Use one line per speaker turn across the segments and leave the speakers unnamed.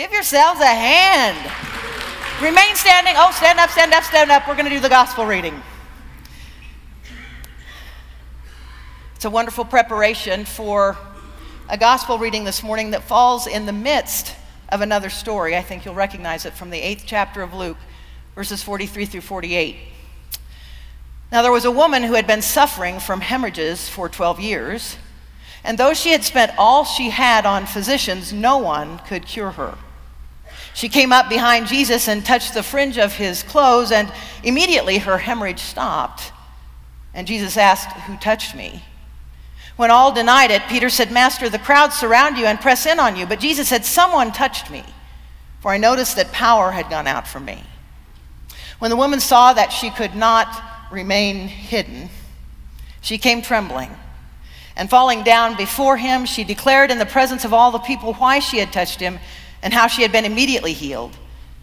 Give yourselves a hand. Remain standing. Oh, stand up, stand up, stand up. We're going to do the gospel reading. It's a wonderful preparation for a gospel reading this morning that falls in the midst of another story. I think you'll recognize it from the eighth chapter of Luke, verses 43 through 48. Now, there was a woman who had been suffering from hemorrhages for 12 years, and though she had spent all she had on physicians, no one could cure her. She came up behind Jesus and touched the fringe of his clothes, and immediately her hemorrhage stopped. And Jesus asked, Who touched me? When all denied it, Peter said, Master, the crowd surround you and press in on you. But Jesus said, Someone touched me, for I noticed that power had gone out from me. When the woman saw that she could not remain hidden. She came trembling. And falling down before him, she declared in the presence of all the people why she had touched him and how she had been immediately healed.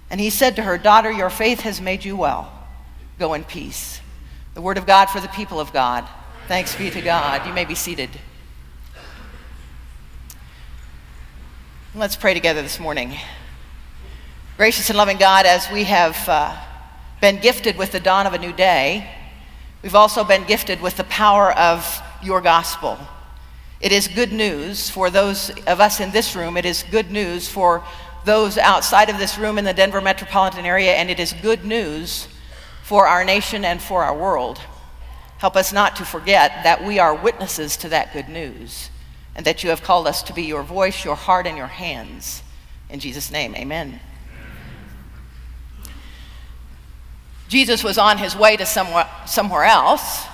And he said to her, Daughter, your faith has made you well. Go in peace. The word of God for the people of God. Thanks be to God. You may be seated. Let's pray together this morning. Gracious and loving God, as we have uh, been gifted with the dawn of a new day, We've also been gifted with the power of your gospel. It is good news for those of us in this room. It is good news for those outside of this room in the Denver metropolitan area, and it is good news for our nation and for our world. Help us not to forget that we are witnesses to that good news and that you have called us to be your voice, your heart, and your hands. In Jesus' name, amen. Jesus was on his way to somewhere, somewhere else.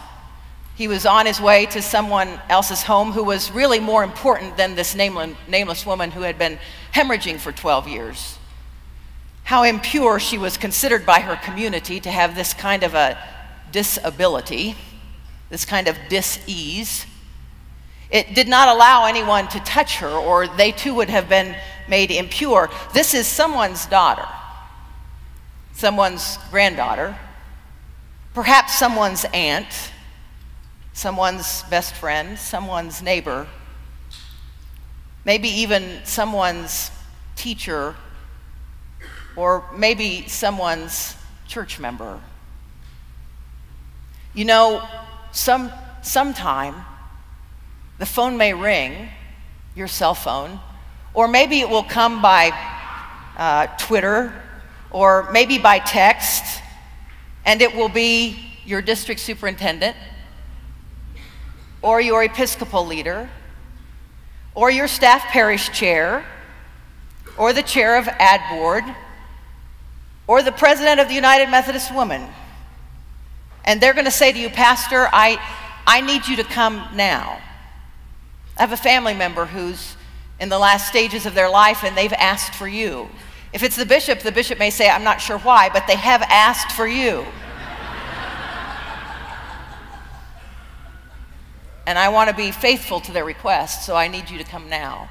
He was on his way to someone else's home who was really more important than this nameless woman who had been hemorrhaging for 12 years. How impure she was considered by her community to have this kind of a disability, this kind of dis-ease. It did not allow anyone to touch her, or they too would have been made impure. This is someone's daughter someone's granddaughter, perhaps someone's aunt, someone's best friend, someone's neighbor, maybe even someone's teacher, or maybe someone's church member. You know, some, sometime the phone may ring, your cell phone, or maybe it will come by uh, Twitter or maybe by text, and it will be your district superintendent, or your Episcopal leader, or your staff parish chair, or the chair of ad board, or the president of the United Methodist Women. And they're going to say to you, Pastor, I, I need you to come now. I have a family member who's in the last stages of their life and they've asked for you. If it's the bishop, the bishop may say, I'm not sure why, but they have asked for you. And I want to be faithful to their request, so I need you to come now.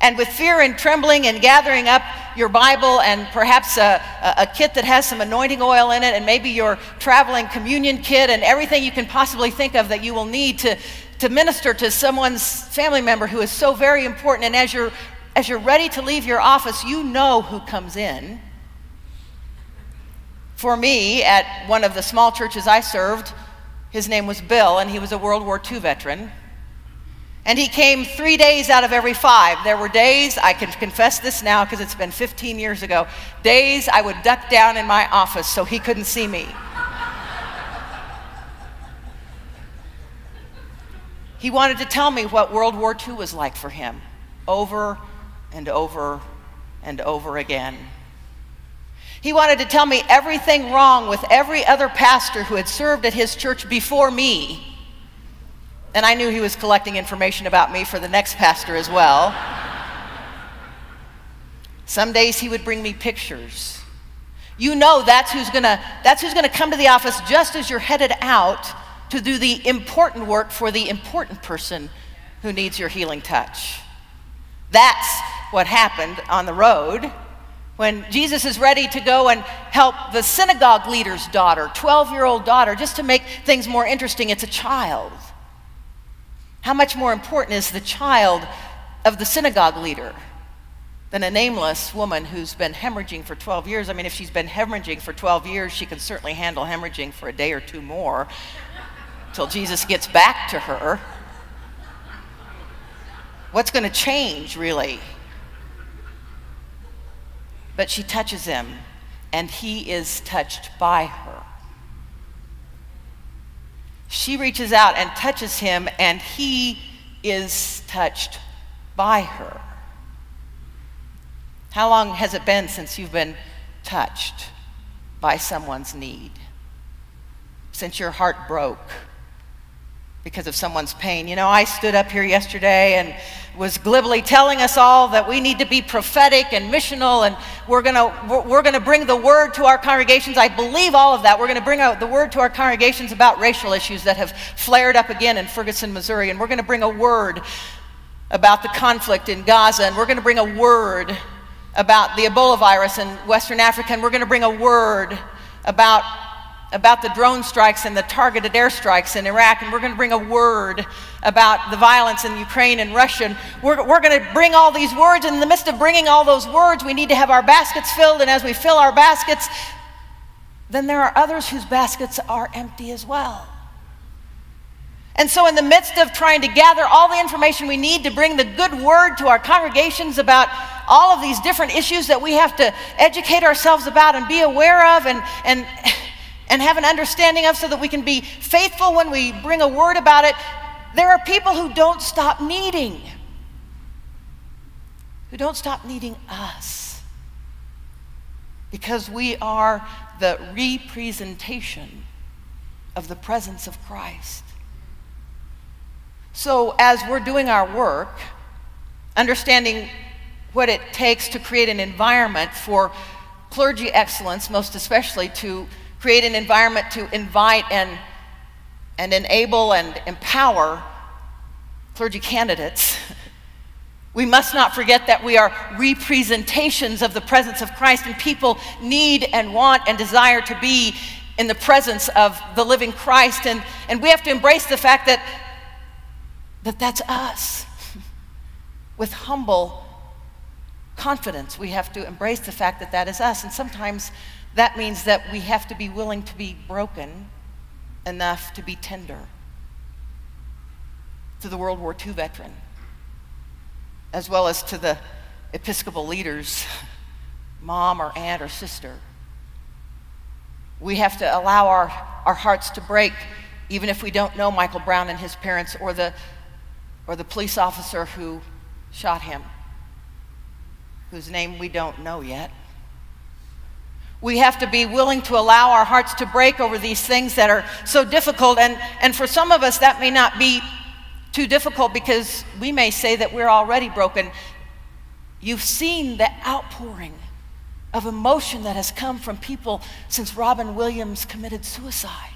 And with fear and trembling and gathering up your Bible and perhaps a, a, kit that has some anointing oil in it, and maybe your traveling communion kit and everything you can possibly think of that you will need to, to minister to someone's family member who is so very important. And as you're as you're ready to leave your office, you know who comes in. For me, at one of the small churches I served, his name was Bill, and he was a World War II veteran. And he came three days out of every five. There were days, I can confess this now because it's been 15 years ago, days I would duck down in my office so he couldn't see me. he wanted to tell me what World War II was like for him over and over and over again. He wanted to tell me everything wrong with every other pastor who had served at his church before me. And I knew he was collecting information about me for the next pastor as well. Some days he would bring me pictures. You know that's who's gonna that's who's gonna come to the office just as you're headed out to do the important work for the important person who needs your healing touch. That's what happened on the road when Jesus is ready to go and help the synagogue leader's daughter, 12 year old daughter, just to make things more interesting, it's a child. How much more important is the child of the synagogue leader? than a nameless woman who's been hemorrhaging for 12 years. I mean, if she's been hemorrhaging for 12 years, she can certainly handle hemorrhaging for a day or two more till Jesus gets back to her. What's going to change, really? But she touches him, and he is touched by her. She reaches out and touches him, and he is touched by her. How long has it been since you've been touched by someone's need? Since your heart broke because of someone's pain. You know, I stood up here yesterday and was glibly telling us all that we need to be prophetic and missional and we're going to we're going to bring the word to our congregations. I believe all of that. We're going to bring out the word to our congregations about racial issues that have flared up again in Ferguson, Missouri and we're going to bring a word about the conflict in Gaza and we're going to bring a word about the Ebola virus in Western Africa and we're going to bring a word about about the drone strikes and the targeted airstrikes in Iraq, and we're going to bring a word about the violence in Ukraine and Russia. And we're, we're going to bring all these words. In the midst of bringing all those words, we need to have our baskets filled, and as we fill our baskets, then there are others whose baskets are empty as well. And so, in the midst of trying to gather all the information we need to bring the good word to our congregations about all of these different issues that we have to educate ourselves about and be aware of, and, and and have an understanding of so that we can be faithful when we bring a word about it, there are people who don't stop needing, who don't stop needing us because we are the representation of the presence of Christ. So, as we're doing our work, understanding what it takes to create an environment for clergy excellence, most especially to create an environment to invite and, and enable and empower clergy candidates. We must not forget that we are representations of the presence of Christ, and people need and want and desire to be in the presence of the living Christ. And, and we have to embrace the fact that, that that's us. With humble confidence, we have to embrace the fact that that is us. And sometimes that means that we have to be willing to be broken enough to be tender to the World War II veteran, as well as to the Episcopal leaders, mom or aunt or sister. We have to allow our, our hearts to break, even if we don't know Michael Brown and his parents or the, or the police officer who shot him, whose name we don't know yet. We have to be willing to allow our hearts to break over these things that are so difficult. And, and for some of us, that may not be too difficult because we may say that we're already broken. You've seen the outpouring of emotion that has come from people since Robin Williams committed suicide.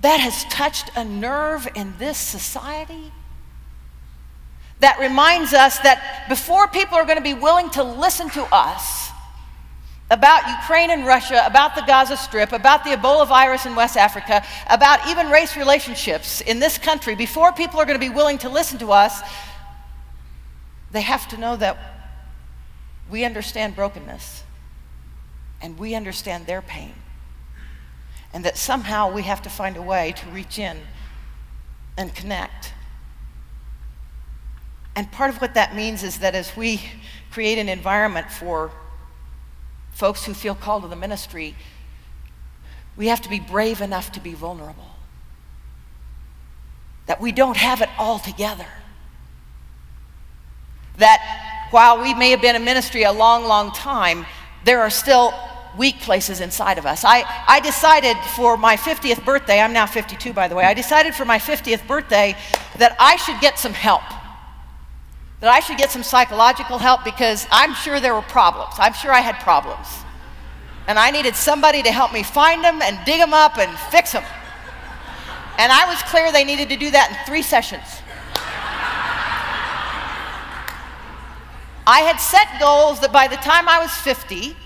That has touched a nerve in this society that reminds us that before people are going to be willing to listen to us about Ukraine and Russia, about the Gaza Strip, about the Ebola virus in West Africa, about even race relationships in this country, before people are going to be willing to listen to us, they have to know that we understand brokenness and we understand their pain. And that somehow we have to find a way to reach in and connect and part of what that means is that as we create an environment for folks who feel called to the ministry, we have to be brave enough to be vulnerable. That we don't have it all together. That while we may have been in ministry a long, long time, there are still weak places inside of us. I, I decided for my 50th birthday, I'm now 52 by the way, I decided for my 50th birthday that I should get some help that I should get some psychological help because I'm sure there were problems. I'm sure I had problems. And I needed somebody to help me find them and dig them up and fix them. And I was clear they needed to do that in three sessions. I had set goals that by the time I was 50,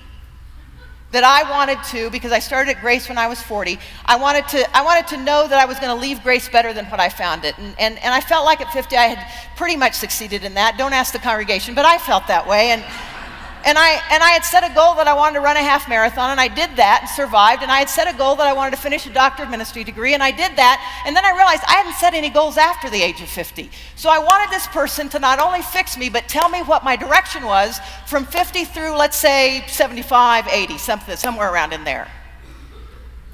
that I wanted to, because I started at Grace when I was 40, I wanted to, I wanted to know that I was going to leave Grace better than what I found it. And, and, and I felt like at 50 I had pretty much succeeded in that. Don't ask the congregation, but I felt that way. And, and I, and I had set a goal that I wanted to run a half marathon, and I did that and survived. And I had set a goal that I wanted to finish a doctor of ministry degree, and I did that. And then I realized I hadn't set any goals after the age of 50. So I wanted this person to not only fix me, but tell me what my direction was from 50 through, let's say, 75, 80, something, somewhere around in there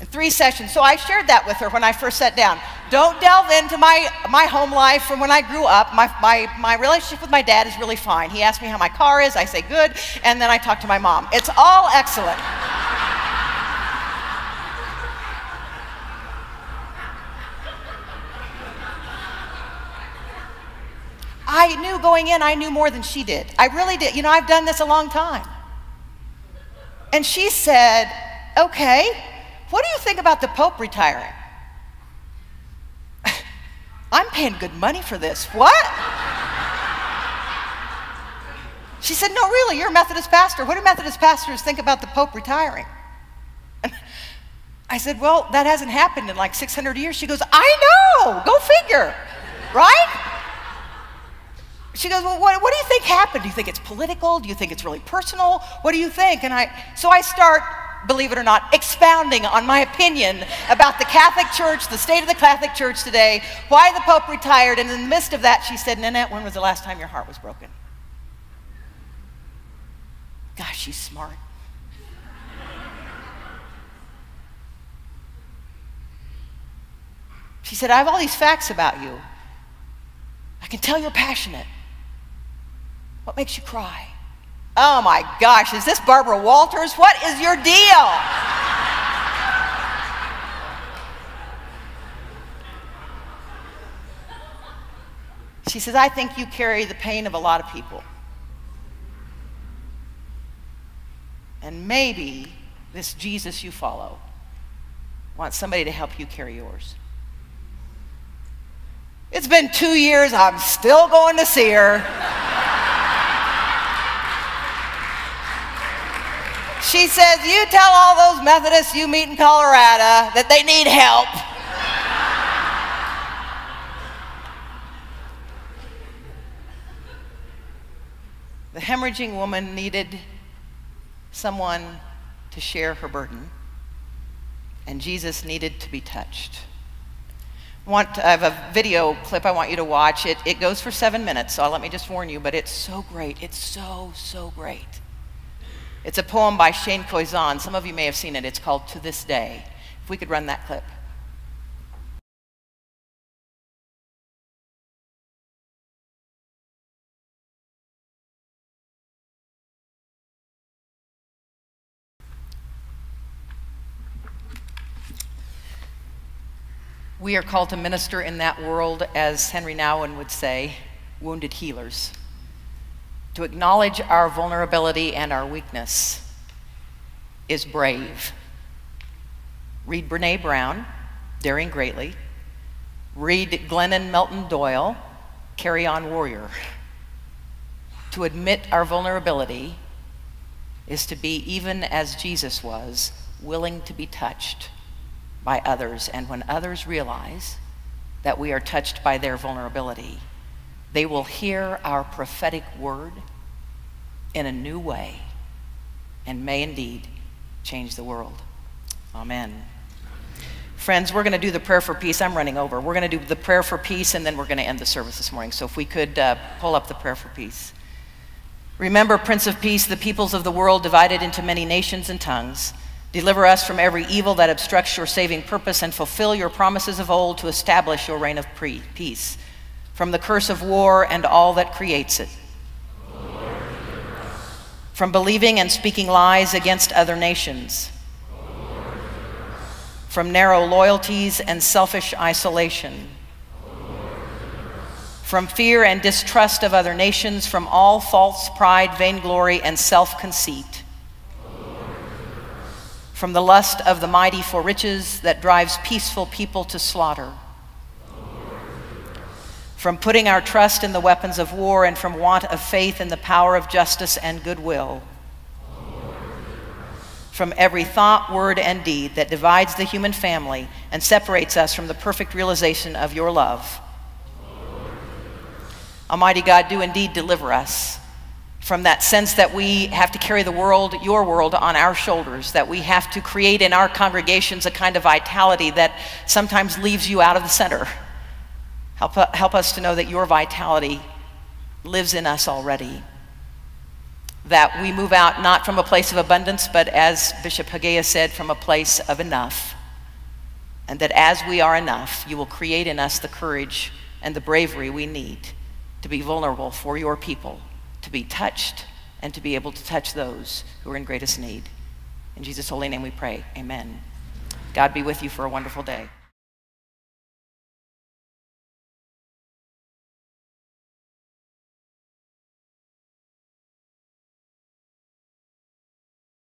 in three sessions. So I shared that with her when I first sat down. Don't delve into my, my home life from when I grew up. My, my, my relationship with my dad is really fine. He asked me how my car is, I say good, and then I talk to my mom. It's all excellent. I knew going in, I knew more than she did. I really did. You know, I've done this a long time. And she said, okay, what do you think about the Pope retiring? I'm paying good money for this. What? She said, No, really, you're a Methodist pastor. What do Methodist pastors think about the Pope retiring? I said, Well, that hasn't happened in like 600 years. She goes, I know, go figure, right? She goes, Well, what, what do you think happened? Do you think it's political? Do you think it's really personal? What do you think? And I, so I start believe it or not, expounding on my opinion about the Catholic Church, the state of the Catholic Church today, why the Pope retired. And in the midst of that, she said, Nanette, when was the last time your heart was broken? Gosh, she's smart. She said, I have all these facts about you. I can tell you're passionate. What makes you cry? Oh my gosh, is this Barbara Walters? What is your deal? She says, I think you carry the pain of a lot of people. And maybe this Jesus you follow wants somebody to help you carry yours. It's been two years, I'm still going to see her. She says, You tell all those Methodists you meet in Colorado that they need help. the hemorrhaging woman needed someone to share her burden, and Jesus needed to be touched. Want I have a video clip I want you to watch. It, it goes for seven minutes, so let me just warn you, but it's so great. It's so, so great. It's a poem by Shane Koyczan. Some of you may have seen it. It's called To This Day. If we could run that clip. We are called to minister in that world, as Henri Nouwen would say, wounded healers to acknowledge our vulnerability and our weakness is brave. Read Brene Brown, Daring Greatly. Read Glennon Melton Doyle, Carry On Warrior. To admit our vulnerability is to be, even as Jesus was, willing to be touched by others. And when others realize that we are touched by their vulnerability, they will hear our prophetic word in a new way and may indeed change the world. Amen. Friends, we're going to do the prayer for peace. I'm running over. We're going to do the prayer for peace and then we're going to end the service this morning. So if we could uh, pull up the prayer for peace. Remember, Prince of Peace, the peoples of the world divided into many nations and tongues. Deliver us from every evil that obstructs your saving purpose and fulfill your promises of old to establish your reign of peace from the curse of war and all that creates it, from believing and speaking lies against other nations, from narrow loyalties and selfish isolation, from fear and distrust of other nations, from all false pride, vainglory, and self conceit, from the lust of the mighty for riches that drives peaceful people to slaughter from putting our trust in the weapons of war and from want of faith in the power of justice and goodwill, from every thought, word, and deed that divides the human family and separates us from the perfect realization of your love. Almighty God, do indeed deliver us from that sense that we have to carry the world, your world, on our shoulders, that we have to create in our congregations a kind of vitality that sometimes leaves you out of the center. Help, uh, help us to know that your vitality lives in us already. That we move out not from a place of abundance, but as Bishop Hagiya said, from a place of enough. And that as we are enough, you will create in us the courage and the bravery we need to be vulnerable for your people, to be touched, and to be able to touch those who are in greatest need. In Jesus' holy name we pray. Amen. God be with you for a wonderful day.